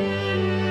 Música